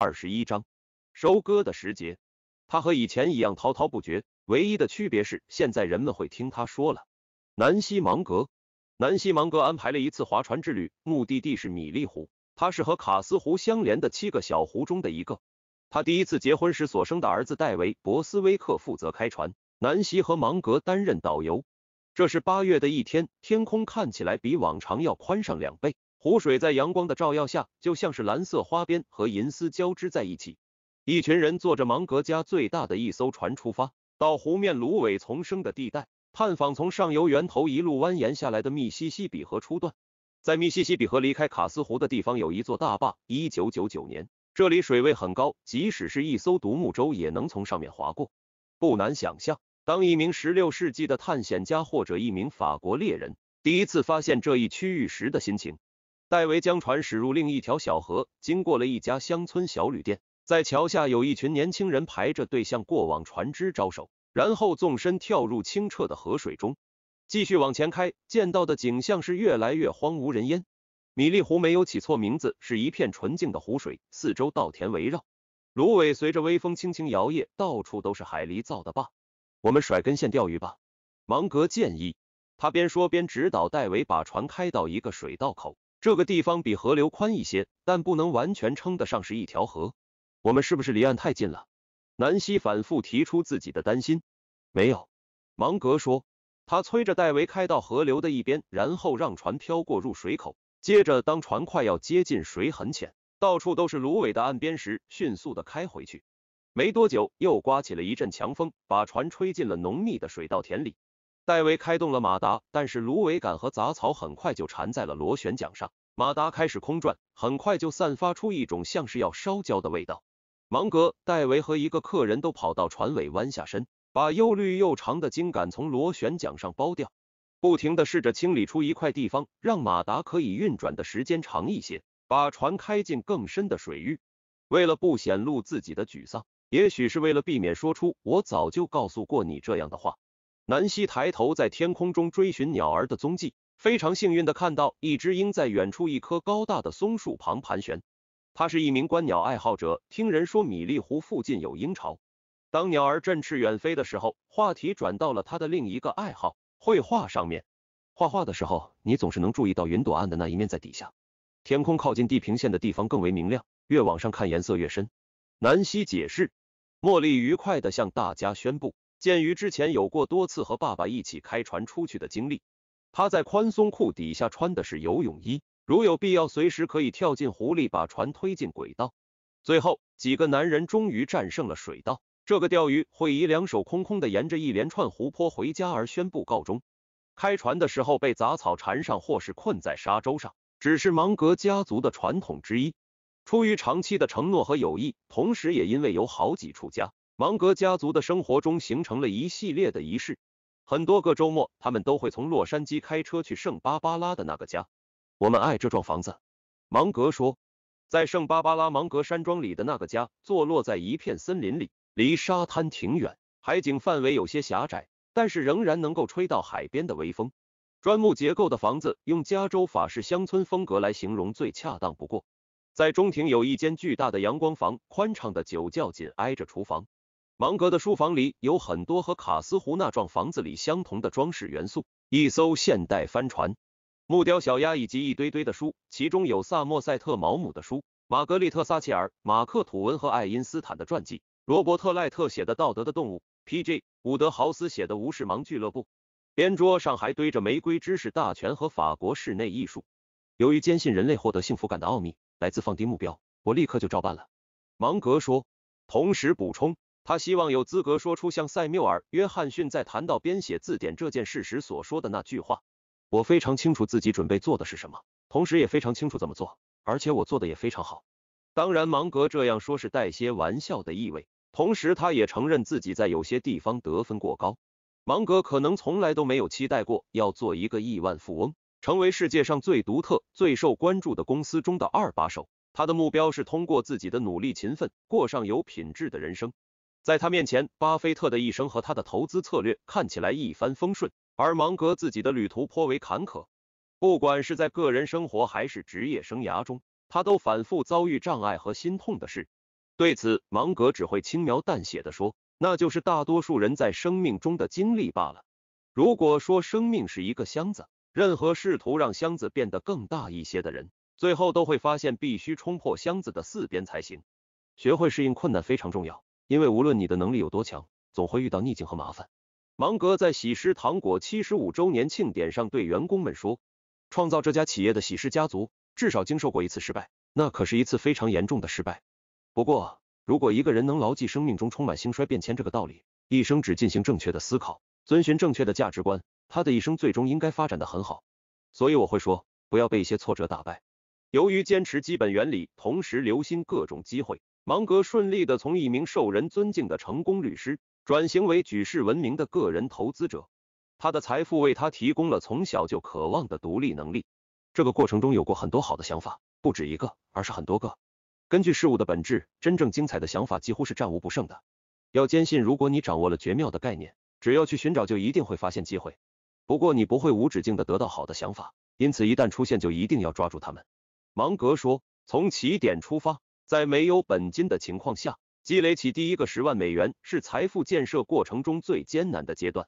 二十一章收割的时节。他和以前一样滔滔不绝，唯一的区别是现在人们会听他说了。南希芒格，南希芒格安排了一次划船之旅，目的地是米利湖，它是和卡斯湖相连的七个小湖中的一个。他第一次结婚时所生的儿子戴维·博斯威克负责开船，南希和芒格担任导游。这是八月的一天，天空看起来比往常要宽上两倍，湖水在阳光的照耀下就像是蓝色花边和银丝交织在一起。一群人坐着芒格家最大的一艘船出发，到湖面芦苇丛生的地带，探访从上游源头一路蜿蜒下来的密西西比河初段。在密西西比河离开卡斯湖的地方有一座大坝，一九九九年。这里水位很高，即使是一艘独木舟也能从上面划过。不难想象，当一名十六世纪的探险家或者一名法国猎人第一次发现这一区域时的心情。戴维将船驶入另一条小河，经过了一家乡村小旅店，在桥下有一群年轻人排着队向过往船只招手，然后纵身跳入清澈的河水中，继续往前开。见到的景象是越来越荒无人烟。米粒湖没有起错名字，是一片纯净的湖水，四周稻田围绕，芦苇随着微风轻轻摇曳，到处都是海狸造的坝。我们甩根线钓鱼吧，芒格建议。他边说边指导戴维把船开到一个水道口，这个地方比河流宽一些，但不能完全称得上是一条河。我们是不是离岸太近了？南希反复提出自己的担心。没有，芒格说。他催着戴维开到河流的一边，然后让船飘过入水口。接着，当船快要接近水很浅、到处都是芦苇的岸边时，迅速的开回去。没多久，又刮起了一阵强风，把船吹进了浓密的水稻田里。戴维开动了马达，但是芦苇杆和杂草很快就缠在了螺旋桨上，马达开始空转，很快就散发出一种像是要烧焦的味道。芒格、戴维和一个客人都跑到船尾，弯下身，把又绿又长的茎杆从螺旋桨上剥掉。不停的试着清理出一块地方，让马达可以运转的时间长一些，把船开进更深的水域。为了不显露自己的沮丧，也许是为了避免说出“我早就告诉过你”这样的话，南希抬头在天空中追寻鸟儿的踪迹，非常幸运的看到一只鹰在远处一棵高大的松树旁盘旋。他是一名观鸟爱好者，听人说米粒湖附近有鹰巢。当鸟儿振翅远飞的时候，话题转到了他的另一个爱好。绘画上面，画画的时候，你总是能注意到云朵暗的那一面在底下，天空靠近地平线的地方更为明亮，越往上看颜色越深。南希解释，茉莉愉快的向大家宣布，鉴于之前有过多次和爸爸一起开船出去的经历，他在宽松裤底下穿的是游泳衣，如有必要，随时可以跳进湖里把船推进轨道。最后，几个男人终于战胜了水稻。这个钓鱼会以两手空空的沿着一连串湖泊回家而宣布告终。开船的时候被杂草缠上或是困在沙洲上，只是芒格家族的传统之一。出于长期的承诺和友谊，同时也因为有好几处家，芒格家族的生活中形成了一系列的仪式。很多个周末，他们都会从洛杉矶开车去圣巴巴拉的那个家。我们爱这幢房子，芒格说，在圣巴巴拉芒格山庄里的那个家，坐落在一片森林里。离沙滩挺远，海景范围有些狭窄，但是仍然能够吹到海边的微风。砖木结构的房子，用加州法式乡村风格来形容最恰当不过。在中庭有一间巨大的阳光房，宽敞的酒窖紧挨着厨房。芒格的书房里有很多和卡斯湖那幢房子里相同的装饰元素，一艘现代帆船，木雕小鸭以及一堆堆的书，其中有萨默塞特·毛姆的书，玛格丽特·撒切尔、马克·吐温和爱因斯坦的传记。罗伯特·赖特写的《道德的动物》，P.J. 伍德豪斯写的《无视盲俱乐部》，边桌上还堆着玫瑰知识大全和法国室内艺术。由于坚信人类获得幸福感的奥秘来自放低目标，我立刻就照办了。芒格说，同时补充，他希望有资格说出像塞缪尔·约翰逊在谈到编写字典这件事时所说的那句话：“我非常清楚自己准备做的是什么，同时也非常清楚怎么做，而且我做的也非常好。”当然，芒格这样说是带些玩笑的意味。同时，他也承认自己在有些地方得分过高。芒格可能从来都没有期待过要做一个亿万富翁，成为世界上最独特、最受关注的公司中的二把手。他的目标是通过自己的努力、勤奋，过上有品质的人生。在他面前，巴菲特的一生和他的投资策略看起来一帆风顺，而芒格自己的旅途颇为坎坷。不管是在个人生活还是职业生涯中，他都反复遭遇障碍和心痛的事。对此，芒格只会轻描淡写的说，那就是大多数人在生命中的经历罢了。如果说生命是一个箱子，任何试图让箱子变得更大一些的人，最后都会发现必须冲破箱子的四边才行。学会适应困难非常重要，因为无论你的能力有多强，总会遇到逆境和麻烦。芒格在喜诗糖果七十五周年庆典上对员工们说：“创造这家企业的喜诗家族至少经受过一次失败，那可是一次非常严重的失败。不过，如果一个人能牢记生命中充满兴衰变迁这个道理，一生只进行正确的思考，遵循正确的价值观，他的一生最终应该发展的很好。所以我会说，不要被一些挫折打败。由于坚持基本原理，同时留心各种机会。”芒格顺利的从一名受人尊敬的成功律师转型为举世闻名的个人投资者，他的财富为他提供了从小就渴望的独立能力。这个过程中有过很多好的想法，不止一个，而是很多个。根据事物的本质，真正精彩的想法几乎是战无不胜的。要坚信，如果你掌握了绝妙的概念，只要去寻找，就一定会发现机会。不过你不会无止境的得到好的想法，因此一旦出现，就一定要抓住它们。芒格说：“从起点出发。”在没有本金的情况下，积累起第一个十万美元是财富建设过程中最艰难的阶段。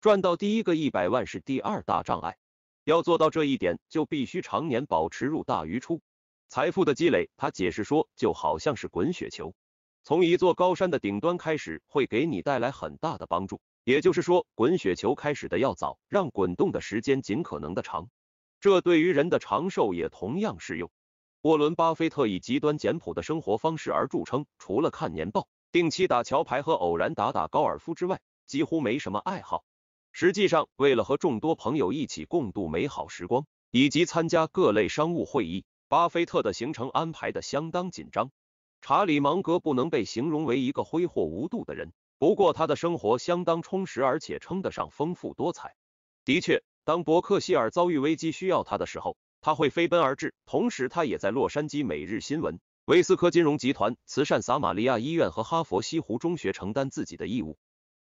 赚到第一个一百万是第二大障碍。要做到这一点，就必须常年保持入大于出。财富的积累，他解释说，就好像是滚雪球，从一座高山的顶端开始，会给你带来很大的帮助。也就是说，滚雪球开始的要早，让滚动的时间尽可能的长。这对于人的长寿也同样适用。沃伦·巴菲特以极端简朴的生活方式而著称，除了看年报、定期打桥牌和偶然打打高尔夫之外，几乎没什么爱好。实际上，为了和众多朋友一起共度美好时光，以及参加各类商务会议，巴菲特的行程安排的相当紧张。查理·芒格不能被形容为一个挥霍无度的人，不过他的生活相当充实，而且称得上丰富多彩。的确，当伯克希尔遭遇危机需要他的时候，他会飞奔而至，同时他也在洛杉矶每日新闻、威斯科金融集团、慈善撒玛利亚医院和哈佛西湖中学承担自己的义务。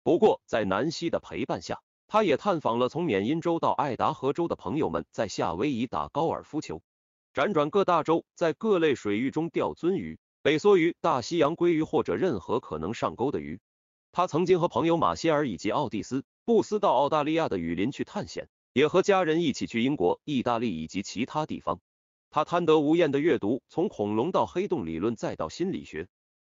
不过，在南希的陪伴下，他也探访了从缅因州到爱达荷州的朋友们，在夏威夷打高尔夫球，辗转各大洲，在各类水域中钓鳟鱼、北梭鱼、大西洋鲑鱼或者任何可能上钩的鱼。他曾经和朋友马歇尔以及奥蒂斯·布斯到澳大利亚的雨林去探险。也和家人一起去英国、意大利以及其他地方。他贪得无厌的阅读，从恐龙到黑洞理论，再到心理学。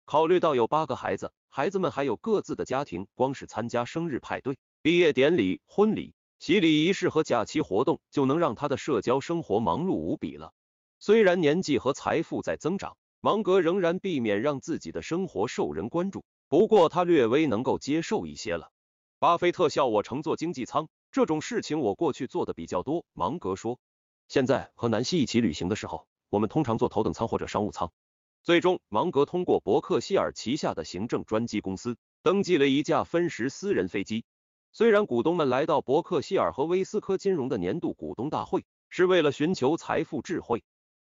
考虑到有八个孩子，孩子们还有各自的家庭，光是参加生日派对、毕业典礼、婚礼、洗礼仪式和假期活动，就能让他的社交生活忙碌无比了。虽然年纪和财富在增长，芒格仍然避免让自己的生活受人关注。不过他略微能够接受一些了。巴菲特笑我乘坐经济舱。这种事情我过去做的比较多，芒格说。现在和南希一起旅行的时候，我们通常坐头等舱或者商务舱。最终，芒格通过伯克希尔旗下的行政专机公司登记了一架分时私人飞机。虽然股东们来到伯克希尔和威斯科金融的年度股东大会是为了寻求财富智慧，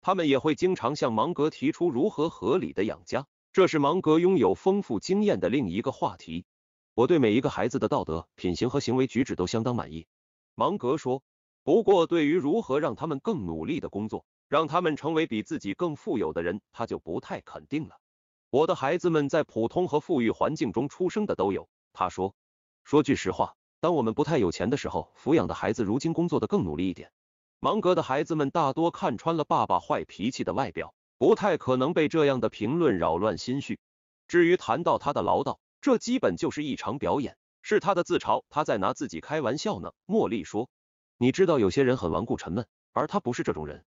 他们也会经常向芒格提出如何合理的养家，这是芒格拥有丰富经验的另一个话题。我对每一个孩子的道德品行和行为举止都相当满意，芒格说。不过，对于如何让他们更努力的工作，让他们成为比自己更富有的人，他就不太肯定了。我的孩子们在普通和富裕环境中出生的都有，他说。说句实话，当我们不太有钱的时候，抚养的孩子如今工作的更努力一点。芒格的孩子们大多看穿了爸爸坏脾气的外表，不太可能被这样的评论扰乱心绪。至于谈到他的唠叨，这基本就是一场表演，是他的自嘲，他在拿自己开玩笑呢。茉莉说：“你知道有些人很顽固沉闷，而他不是这种人。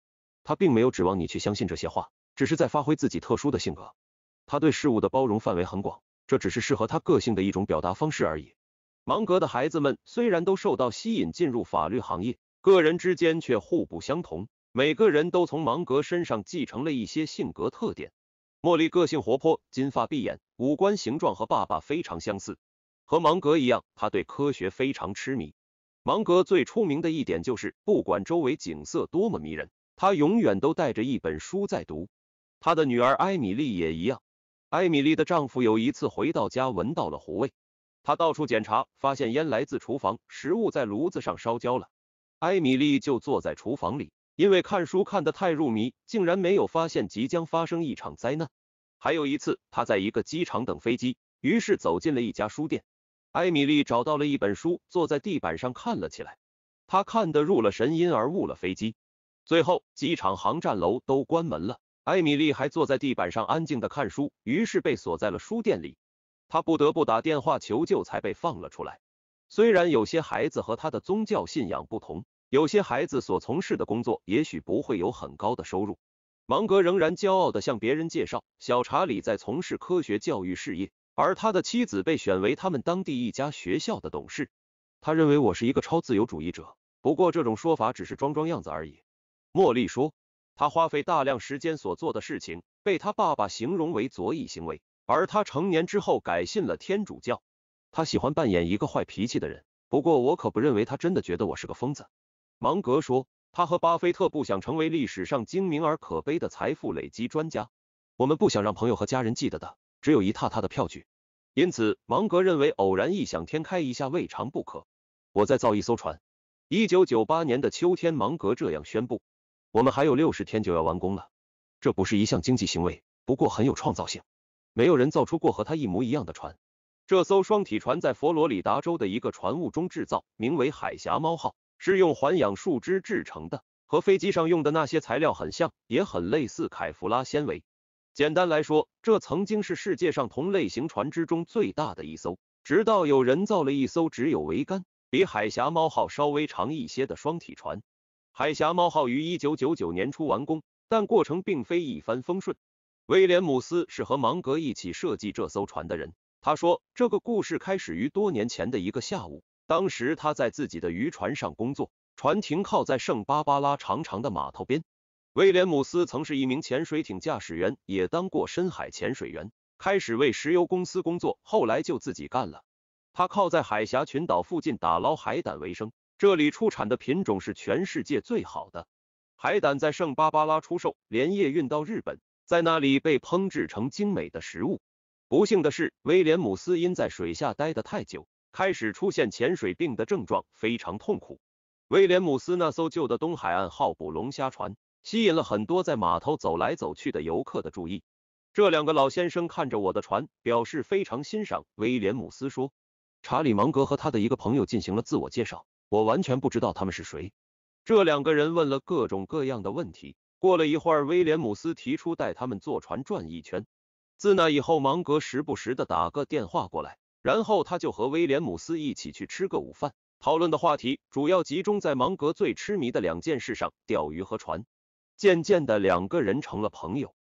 他并没有指望你去相信这些话，只是在发挥自己特殊的性格。他对事物的包容范围很广，这只是适合他个性的一种表达方式而已。”芒格的孩子们虽然都受到吸引进入法律行业，个人之间却互不相同。每个人都从芒格身上继承了一些性格特点。茉莉个性活泼，金发碧眼，五官形状和爸爸非常相似。和芒格一样，他对科学非常痴迷。芒格最出名的一点就是，不管周围景色多么迷人，他永远都带着一本书在读。他的女儿艾米丽也一样。艾米丽的丈夫有一次回到家，闻到了糊味，他到处检查，发现烟来自厨房，食物在炉子上烧焦了。艾米丽就坐在厨房里。因为看书看得太入迷，竟然没有发现即将发生一场灾难。还有一次，他在一个机场等飞机，于是走进了一家书店。艾米丽找到了一本书，坐在地板上看了起来。她看得入了神，因而误了飞机。最后，机场航站楼都关门了，艾米丽还坐在地板上安静的看书，于是被锁在了书店里。她不得不打电话求救，才被放了出来。虽然有些孩子和他的宗教信仰不同，有些孩子所从事的工作也许不会有很高的收入。芒格仍然骄傲地向别人介绍，小查理在从事科学教育事业，而他的妻子被选为他们当地一家学校的董事。他认为我是一个超自由主义者，不过这种说法只是装装样子而已。茉莉说，他花费大量时间所做的事情被他爸爸形容为左翼行为，而他成年之后改信了天主教。他喜欢扮演一个坏脾气的人，不过我可不认为他真的觉得我是个疯子。芒格说。他和巴菲特不想成为历史上精明而可悲的财富累积专家。我们不想让朋友和家人记得的只有一踏踏的票据。因此，芒格认为偶然异想天开一下未尝不可。我再造一艘船。一九九八年的秋天，芒格这样宣布：我们还有六十天就要完工了。这不是一项经济行为，不过很有创造性。没有人造出过和他一模一样的船。这艘双体船在佛罗里达州的一个船坞中制造，名为海峡猫号。是用环氧树脂制成的，和飞机上用的那些材料很像，也很类似凯夫拉纤维。简单来说，这曾经是世界上同类型船只中最大的一艘，直到有人造了一艘只有桅杆、比海峡猫号稍微长一些的双体船。海峡猫号于一九九九年初完工，但过程并非一帆风顺。威廉姆斯是和芒格一起设计这艘船的人。他说，这个故事开始于多年前的一个下午。当时他在自己的渔船上工作，船停靠在圣巴巴拉长长的码头边。威廉姆斯曾是一名潜水艇驾驶员，也当过深海潜水员。开始为石油公司工作，后来就自己干了。他靠在海峡群岛附近打捞海胆为生，这里出产的品种是全世界最好的。海胆在圣巴巴拉出售，连夜运到日本，在那里被烹制成精美的食物。不幸的是，威廉姆斯因在水下待得太久。开始出现潜水病的症状，非常痛苦。威廉姆斯那艘旧的东海岸号捕龙虾船吸引了很多在码头走来走去的游客的注意。这两个老先生看着我的船，表示非常欣赏。威廉姆斯说：“查理芒格和他的一个朋友进行了自我介绍，我完全不知道他们是谁。”这两个人问了各种各样的问题。过了一会儿，威廉姆斯提出带他们坐船转一圈。自那以后，芒格时不时的打个电话过来。然后他就和威廉姆斯一起去吃个午饭，讨论的话题主要集中在芒格最痴迷的两件事上：钓鱼和船。渐渐的，两个人成了朋友。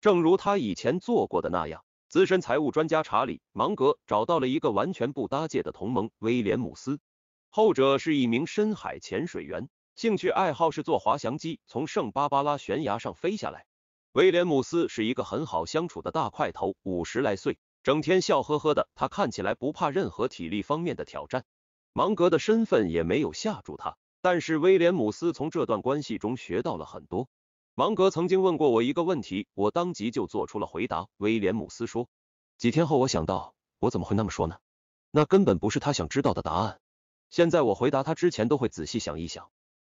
正如他以前做过的那样，资深财务专家查理·芒格找到了一个完全不搭界的同盟——威廉姆斯。后者是一名深海潜水员，兴趣爱好是坐滑翔机从圣巴巴拉悬崖上飞下来。威廉姆斯是一个很好相处的大块头，五十来岁。整天笑呵呵的，他看起来不怕任何体力方面的挑战。芒格的身份也没有吓住他，但是威廉姆斯从这段关系中学到了很多。芒格曾经问过我一个问题，我当即就做出了回答。威廉姆斯说，几天后我想到，我怎么会那么说呢？那根本不是他想知道的答案。现在我回答他之前都会仔细想一想。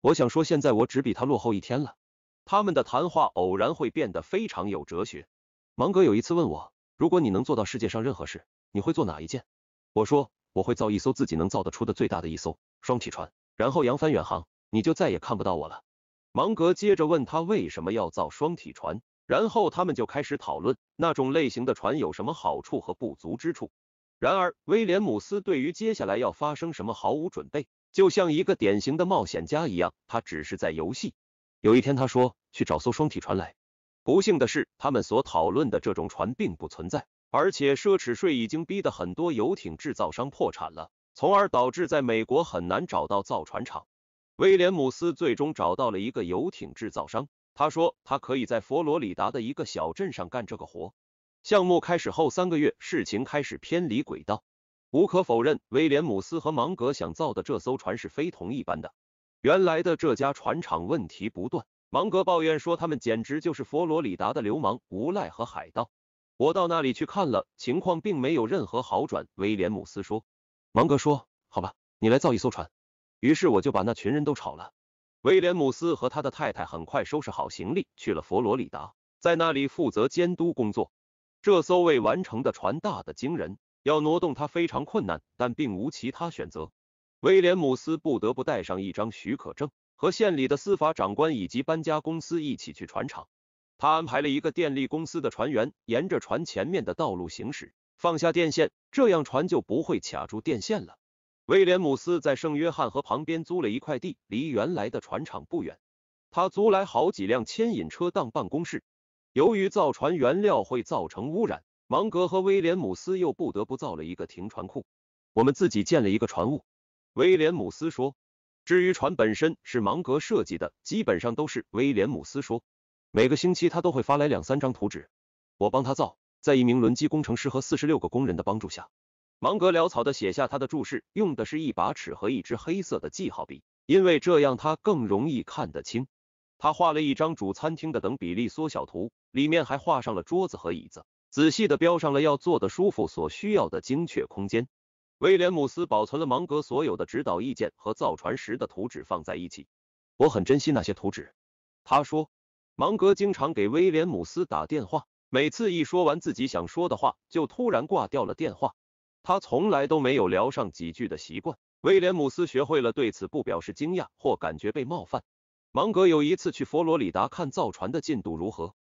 我想说，现在我只比他落后一天了。他们的谈话偶然会变得非常有哲学。芒格有一次问我。如果你能做到世界上任何事，你会做哪一件？我说我会造一艘自己能造得出的最大的一艘双体船，然后扬帆远航，你就再也看不到我了。芒格接着问他为什么要造双体船，然后他们就开始讨论那种类型的船有什么好处和不足之处。然而威廉姆斯对于接下来要发生什么毫无准备，就像一个典型的冒险家一样，他只是在游戏。有一天他说去找艘双体船来。不幸的是，他们所讨论的这种船并不存在，而且奢侈税已经逼得很多游艇制造商破产了，从而导致在美国很难找到造船厂。威廉姆斯最终找到了一个游艇制造商，他说他可以在佛罗里达的一个小镇上干这个活。项目开始后三个月，事情开始偏离轨道。无可否认，威廉姆斯和芒格想造的这艘船是非同一般的。原来的这家船厂问题不断。芒格抱怨说：“他们简直就是佛罗里达的流氓、无赖和海盗。”我到那里去看了，情况并没有任何好转。威廉姆斯说：“芒格说，好吧，你来造一艘船。”于是我就把那群人都炒了。威廉姆斯和他的太太很快收拾好行李，去了佛罗里达，在那里负责监督工作。这艘未完成的船大的惊人，要挪动它非常困难，但并无其他选择。威廉姆斯不得不带上一张许可证，和县里的司法长官以及搬家公司一起去船厂。他安排了一个电力公司的船员沿着船前面的道路行驶，放下电线，这样船就不会卡住电线了。威廉姆斯在圣约翰河旁边租了一块地，离原来的船厂不远。他租来好几辆牵引车当办公室。由于造船原料会造成污染，芒格和威廉姆斯又不得不造了一个停船库。我们自己建了一个船坞。威廉姆斯说。至于船本身是芒格设计的，基本上都是威廉姆斯说。每个星期他都会发来两三张图纸，我帮他造。在一名轮机工程师和四十六个工人的帮助下。芒格潦草地写下他的注释，用的是一把尺和一支黑色的记号笔，因为这样他更容易看得清。他画了一张主餐厅的等比例缩小图，里面还画上了桌子和椅子，仔细的标上了要坐的舒服所需要的精确空间。威廉姆斯保存了芒格所有的指导意见和造船时的图纸放在一起。我很珍惜那些图纸，他说。芒格经常给威廉姆斯打电话，每次一说完自己想说的话，就突然挂掉了电话。他从来都没有聊上几句的习惯。威廉姆斯学会了对此不表示惊讶或感觉被冒犯。芒格有一次去佛罗里达看造船的进度如何，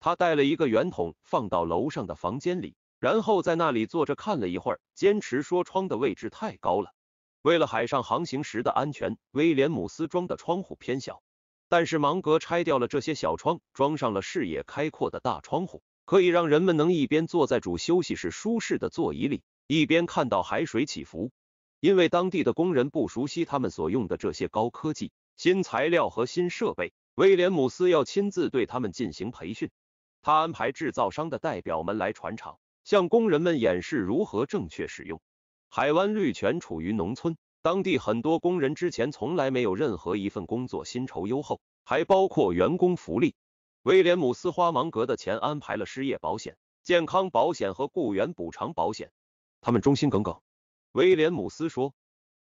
他带了一个圆筒放到楼上的房间里，然后在那里坐着看了一会儿，坚持说窗的位置太高了。为了海上航行时的安全，威廉姆斯装的窗户偏小，但是芒格拆掉了这些小窗，装上了视野开阔的大窗户，可以让人们能一边坐在主休息室舒适的座椅里。一边看到海水起伏，因为当地的工人不熟悉他们所用的这些高科技、新材料和新设备，威廉姆斯要亲自对他们进行培训。他安排制造商的代表们来船厂，向工人们演示如何正确使用。海湾绿泉处于农村，当地很多工人之前从来没有任何一份工作薪酬优厚，还包括员工福利。威廉姆斯花芒格的钱安排了失业保险、健康保险和雇员补偿保险。他们忠心耿耿，威廉姆斯说。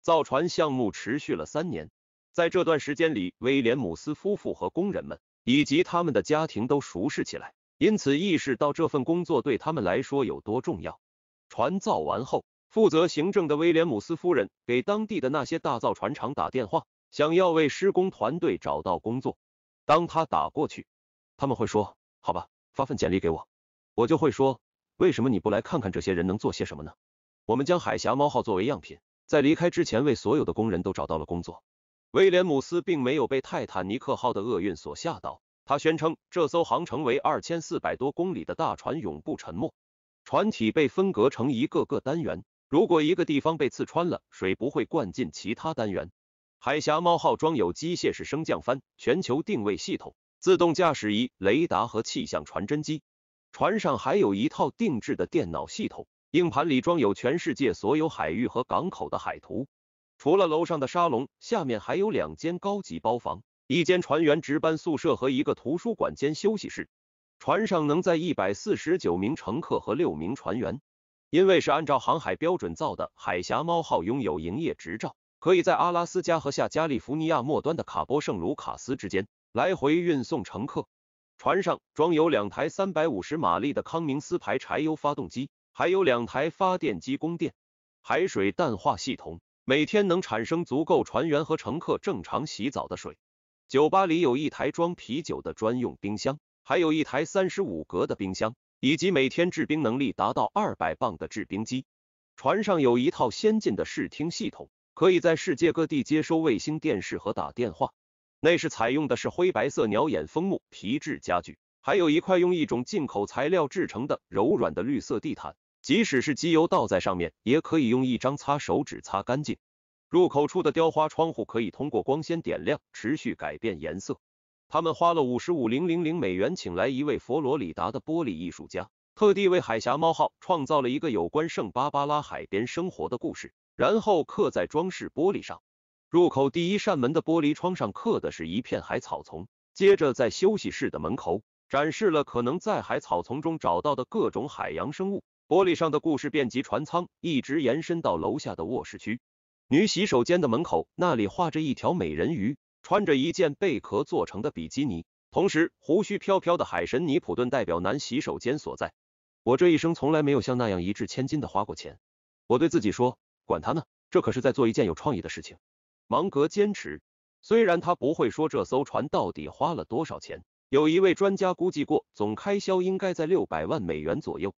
造船项目持续了三年，在这段时间里，威廉姆斯夫妇和工人们以及他们的家庭都熟识起来，因此意识到这份工作对他们来说有多重要。船造完后，负责行政的威廉姆斯夫人给当地的那些大造船厂打电话，想要为施工团队找到工作。当他打过去，他们会说：“好吧，发份简历给我。”我就会说：“为什么你不来看看这些人能做些什么呢？”我们将海峡猫号作为样品，在离开之前为所有的工人都找到了工作。威廉姆斯并没有被泰坦尼克号的厄运所吓到，他宣称这艘航程为二千四百多公里的大船永不沉没。船体被分隔成一个个单元，如果一个地方被刺穿了，水不会灌进其他单元。海峡猫号装有机械式升降帆、全球定位系统、自动驾驶仪、雷达和气象传真机，船上还有一套定制的电脑系统。硬盘里装有全世界所有海域和港口的海图。除了楼上的沙龙，下面还有两间高级包房、一间船员值班宿舍和一个图书馆兼休息室。船上能载一百四十九名乘客和六名船员。因为是按照航海标准造的，海峡猫号拥有营业执照，可以在阿拉斯加和下加利福尼亚末端的卡波圣卢卡斯之间来回运送乘客。船上装有两台三百五十马力的康明斯牌柴油发动机。还有两台发电机供电，海水淡化系统每天能产生足够船员和乘客正常洗澡的水。酒吧里有一台装啤酒的专用冰箱，还有一台三十五格的冰箱，以及每天制冰能力达到二百磅的制冰机。船上有一套先进的视听系统，可以在世界各地接收卫星电视和打电话。内饰采用的是灰白色鸟眼枫木皮质家具，还有一块用一种进口材料制成的柔软的绿色地毯。即使是机油倒在上面，也可以用一张擦手纸擦干净。入口处的雕花窗户可以通过光纤点亮，持续改变颜色。他们花了五十五零零零美元，请来一位佛罗里达的玻璃艺术家，特地为海峡猫号创造了一个有关圣巴巴拉海边生活的故事，然后刻在装饰玻璃上。入口第一扇门的玻璃窗上刻的是一片海草丛，接着在休息室的门口展示了可能在海草丛中找到的各种海洋生物。玻璃上的故事遍及船舱，一直延伸到楼下的卧室区。女洗手间的门口那里画着一条美人鱼，穿着一件贝壳做成的比基尼。同时，胡须飘飘的海神尼普顿代表男洗手间所在。我这一生从来没有像那样一掷千金的花过钱。我对自己说，管他呢，这可是在做一件有创意的事情。芒格坚持，虽然他不会说这艘船到底花了多少钱，有一位专家估计过，总开销应该在六百万美元左右。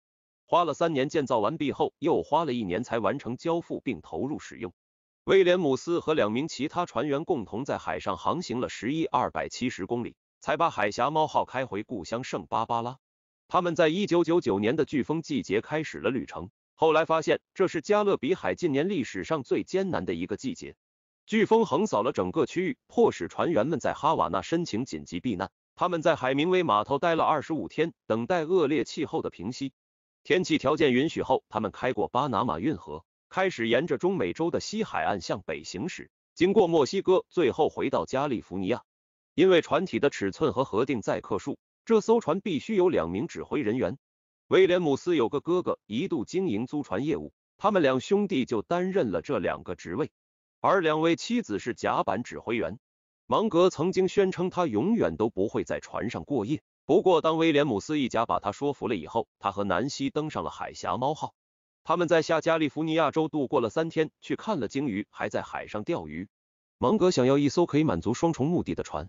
花了三年建造完毕后，又花了一年才完成交付并投入使用。威廉姆斯和两名其他船员共同在海上航行了十一二百七十公里，才把海峡猫号开回故乡圣巴巴拉。他们在一九九九年的飓风季节开始了旅程，后来发现这是加勒比海近年历史上最艰难的一个季节。飓风横扫了整个区域，迫使船员们在哈瓦那申请紧急避难。他们在海明威码头待了二十五天，等待恶劣气候的平息。天气条件允许后，他们开过巴拿马运河，开始沿着中美洲的西海岸向北行驶，经过墨西哥，最后回到加利福尼亚。因为船体的尺寸和核定载客数，这艘船必须有两名指挥人员。威廉姆斯有个哥哥，一度经营租船业务，他们两兄弟就担任了这两个职位。而两位妻子是甲板指挥员。芒格曾经宣称他永远都不会在船上过夜。不过，当威廉姆斯一家把他说服了以后，他和南希登上了海峡猫号。他们在下加利福尼亚州度过了三天，去看了鲸鱼，还在海上钓鱼。芒格想要一艘可以满足双重目的的船。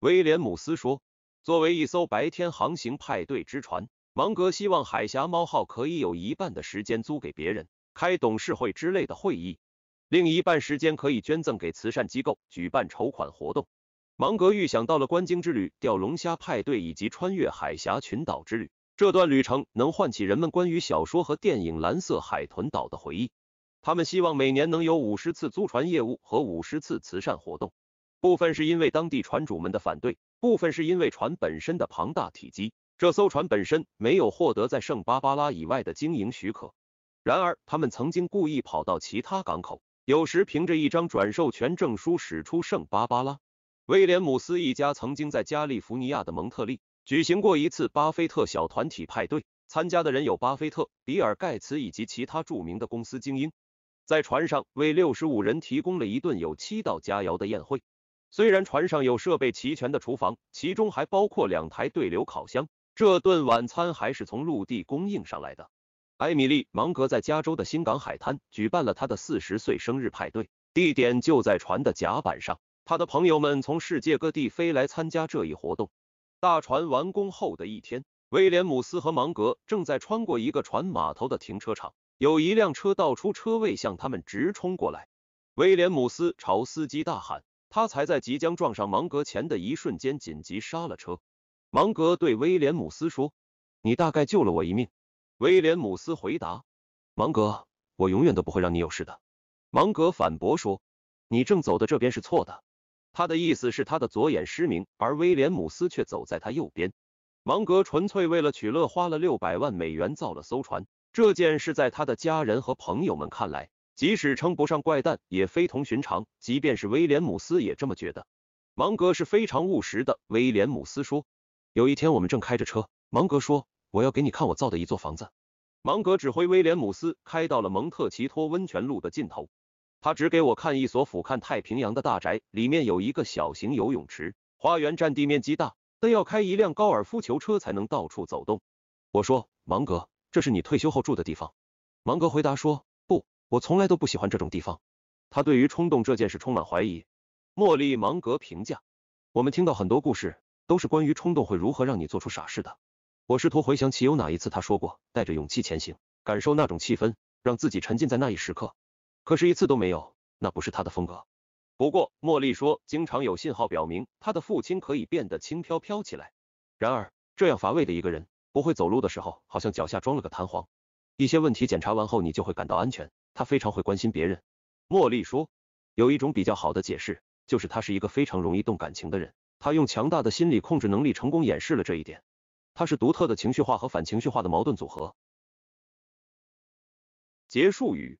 威廉姆斯说，作为一艘白天航行派对之船，芒格希望海峡猫号可以有一半的时间租给别人，开董事会之类的会议。另一半时间可以捐赠给慈善机构，举办筹款活动。芒格预想到了观鲸之旅、钓龙虾派对以及穿越海峡群岛之旅。这段旅程能唤起人们关于小说和电影《蓝色海豚岛》的回忆。他们希望每年能有五十次租船业务和五十次慈善活动。部分是因为当地船主们的反对，部分是因为船本身的庞大体积。这艘船本身没有获得在圣巴巴拉以外的经营许可。然而，他们曾经故意跑到其他港口。有时凭着一张转授权证书驶出圣巴巴拉。威廉姆斯一家曾经在加利福尼亚的蒙特利举行过一次巴菲特小团体派对，参加的人有巴菲特、比尔盖茨以及其他著名的公司精英。在船上为六十五人提供了一顿有七道佳肴的宴会。虽然船上有设备齐全的厨房，其中还包括两台对流烤箱，这顿晚餐还是从陆地供应上来的。艾米丽·芒格在加州的新港海滩举办了他的四十岁生日派对，地点就在船的甲板上。他的朋友们从世界各地飞来参加这一活动。大船完工后的一天，威廉姆斯和芒格正在穿过一个船码头的停车场，有一辆车倒出车位向他们直冲过来。威廉姆斯朝司机大喊，他才在即将撞上芒格前的一瞬间紧急刹了车。芒格对威廉姆斯说：“你大概救了我一命。”威廉姆斯回答：“芒格，我永远都不会让你有事的。”芒格反驳说：“你正走的这边是错的。”他的意思是他的左眼失明，而威廉姆斯却走在他右边。芒格纯粹为了取乐，花了六百万美元造了艘船。这件事在他的家人和朋友们看来，即使称不上怪诞，也非同寻常。即便是威廉姆斯也这么觉得。芒格是非常务实的。威廉姆斯说：“有一天我们正开着车，芒格说。”我要给你看我造的一座房子。芒格指挥威廉姆斯开到了蒙特奇托温泉路的尽头。他只给我看一所俯瞰太平洋的大宅，里面有一个小型游泳池，花园占地面积大，但要开一辆高尔夫球车才能到处走动。我说，芒格，这是你退休后住的地方。芒格回答说，不，我从来都不喜欢这种地方。他对于冲动这件事充满怀疑。茉莉芒格评价，我们听到很多故事，都是关于冲动会如何让你做出傻事的。我试图回想起有哪一次他说过带着勇气前行，感受那种气氛，让自己沉浸在那一时刻。可是，一次都没有。那不是他的风格。不过，茉莉说，经常有信号表明他的父亲可以变得轻飘飘起来。然而，这样乏味的一个人，不会走路的时候，好像脚下装了个弹簧。一些问题检查完后，你就会感到安全。他非常会关心别人。茉莉说，有一种比较好的解释，就是他是一个非常容易动感情的人。他用强大的心理控制能力成功掩饰了这一点。他是独特的情绪化和反情绪化的矛盾组合。结束语。